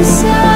inside